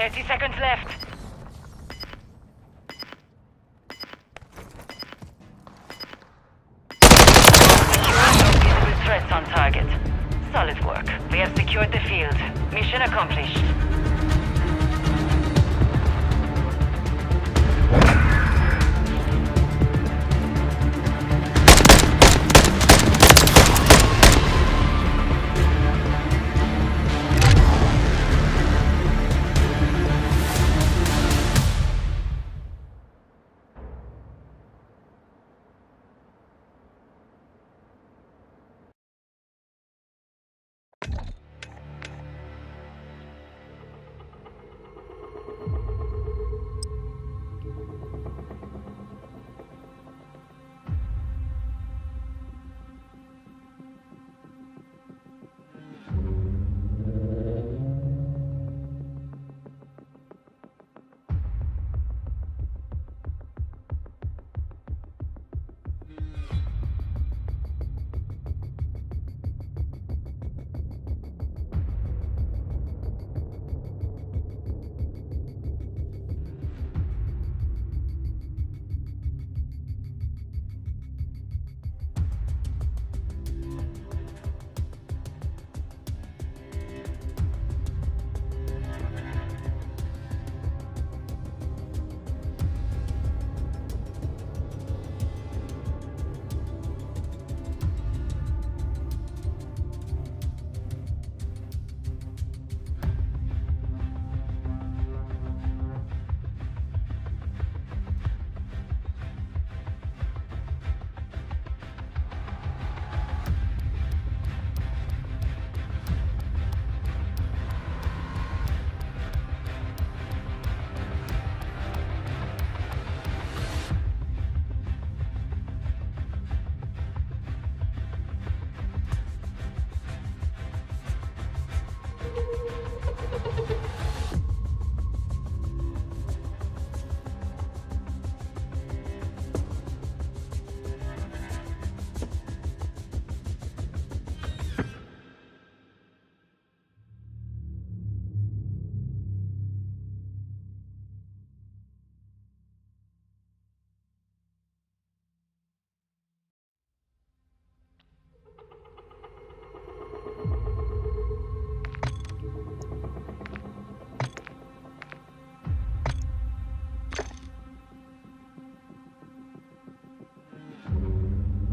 30 seconds left. No visible threats on target. Solid work. We have secured the field. Mission accomplished.